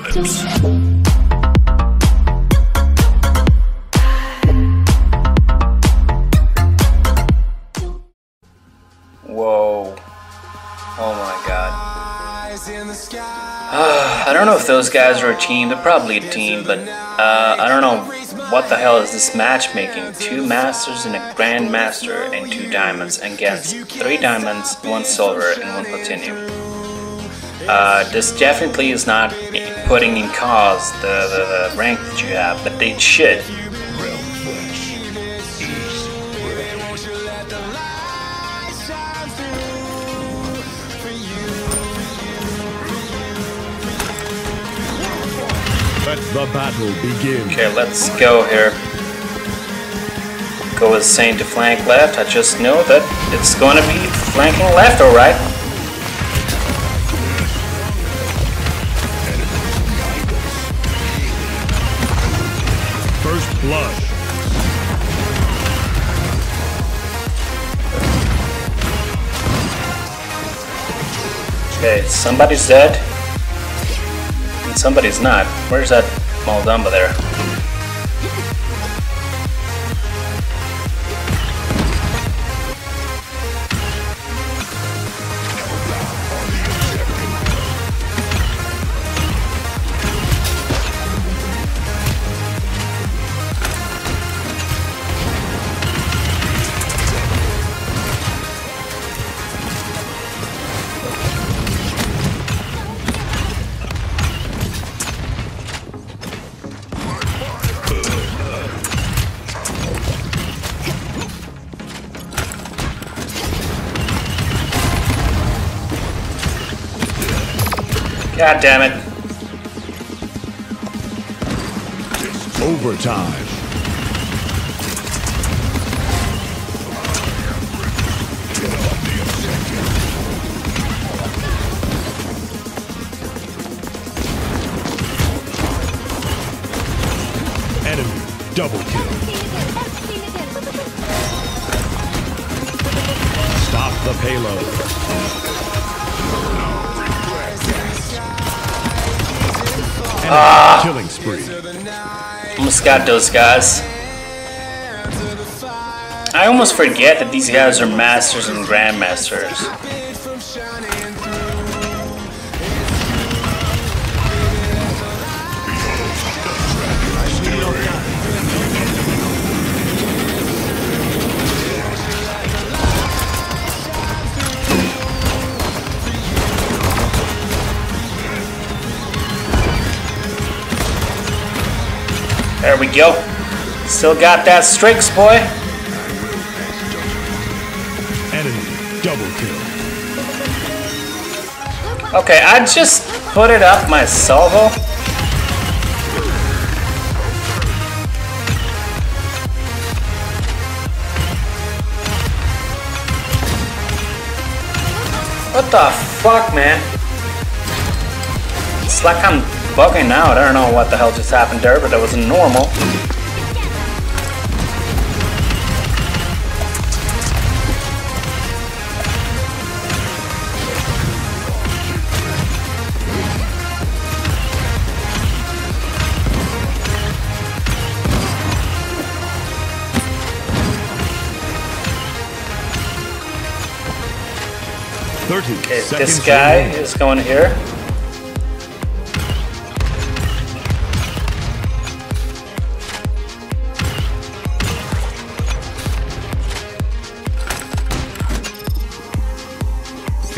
Whoa. Oh my god. I don't know if those guys are a team. They're probably a team, but uh, I don't know what the hell is this matchmaking. Two masters and a grandmaster and two diamonds against three diamonds, one silver, and one platinum. Uh, this definitely is not putting in cars the, the, the rank that you have, but they should. Realm Flesh is ready. Let the battle begin. Okay, let's go here. Go with Saint to flank left. I just know that it's gonna be flanking left, alright. First blood. Okay, somebody's dead. And somebody's not. Where's that Mal'Damba there? God damn it. Overtime. Enemy killing spree. Almost got those guys. I almost forget that these guys are masters and grandmasters. We go. Still got that Strix, boy. Enemy double kill. Okay, I just put it up my salvo. What the fuck, man? It's like I'm bugging out. I don't know what the hell just happened there, but that wasn't normal. Okay, this guy is going here.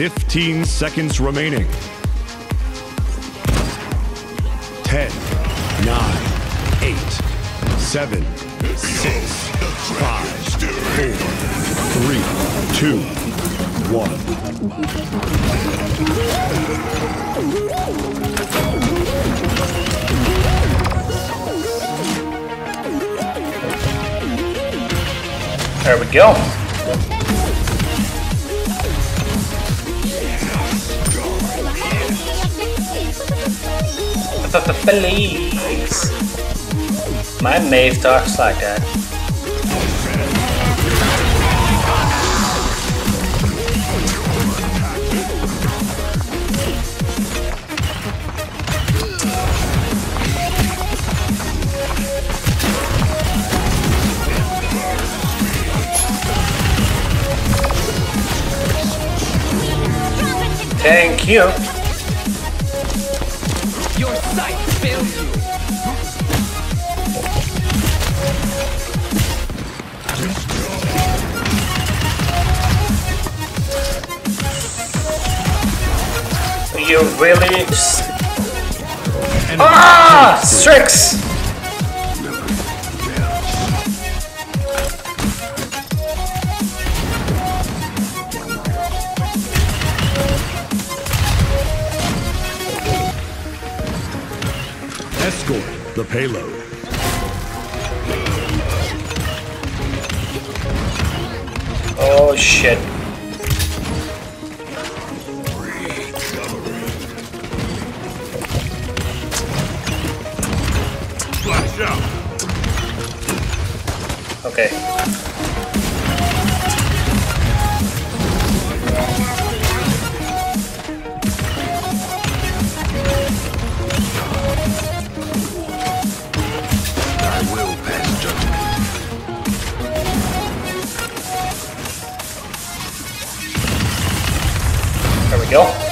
Fifteen seconds remaining. Ten, nine, eight, seven, six, five, four, three, two, one. There we go. Please. My Maeve talks like that. Thank you. Really just... Ah! Strix! Escort the payload. Oh shit. Okay. There we go.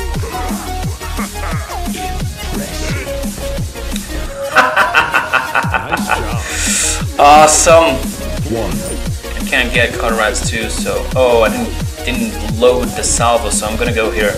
Awesome! One. I can't get Conrad's too, so oh, I didn't didn't load the salvo, so I'm gonna go here.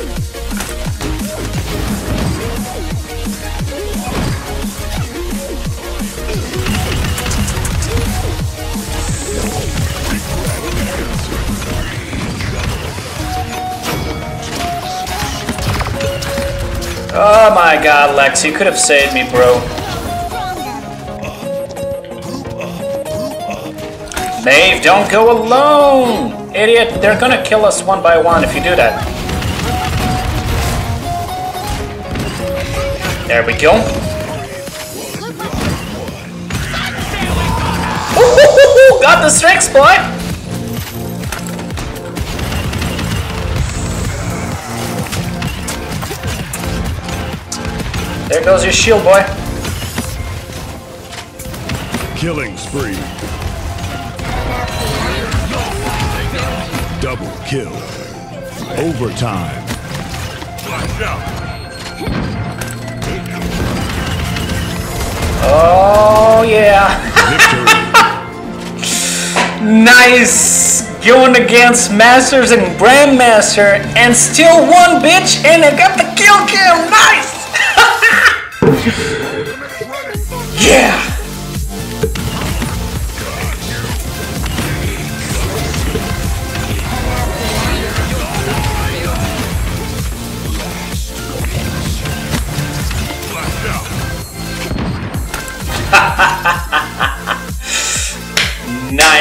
Oh my god, Lex, you could have saved me, bro. Maeve, don't go alone! Idiot, they're gonna kill us one by one if you do that. There we go. Got the Strix, boy! There goes your shield, boy. Killing spree. Double kill. Overtime. Flash out. Oh, yeah. Victory. Nice! Going against Masters and Grandmaster and still one bitch and I got the kill kill! Nice! yeah!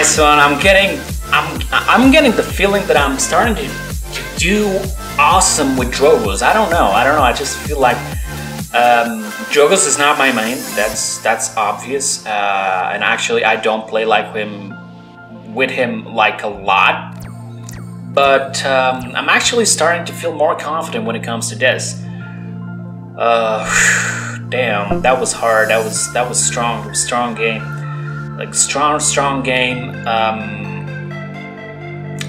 Nice one. I'm getting I'm I'm getting the feeling that I'm starting to, to do awesome with Drogoz. I don't know. I don't know. I just feel like um, Drogoz is not my main. That's that's obvious. Uh, and actually, I don't play like him with him like a lot. But um, I'm actually starting to feel more confident when it comes to this. Uh, damn, that was hard. That was that was strong. Strong game like strong, strong game. Um,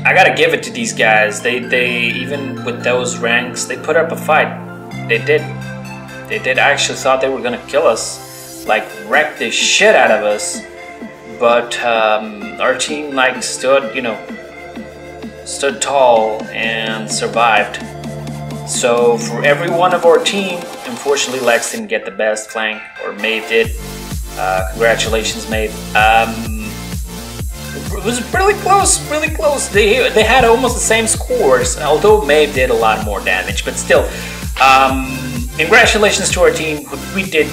I gotta give it to these guys. They, they even with those ranks, they put up a fight. They did. They did. I actually thought they were gonna kill us, like wreck the shit out of us. But um, our team like stood, you know, stood tall and survived. So for every one of our team, unfortunately Lex didn't get the best flank, or Maeve did. Uh, congratulations, Maeve. Um, it was really close, really close. They they had almost the same scores, although Maeve did a lot more damage, but still. Um, congratulations to our team. We did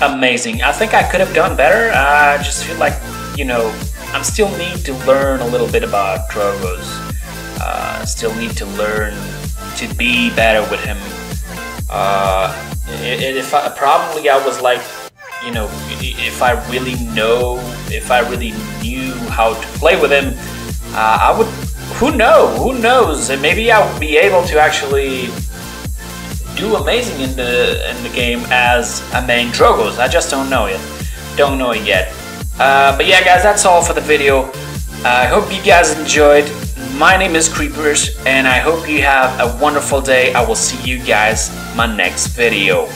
amazing. I think I could have done better. I just feel like, you know, I'm still need to learn a little bit about Drogoz. Uh, still need to learn to be better with him. Uh, if I, probably I was like, you know, if I really know, if I really knew how to play with him, uh, I would. Who know? Who knows? And maybe I would be able to actually do amazing in the in the game as a main Drogoz. I just don't know yet. Don't know it yet. Uh, but yeah, guys, that's all for the video. I hope you guys enjoyed. My name is Kreepers, and I hope you have a wonderful day. I will see you guys my next video.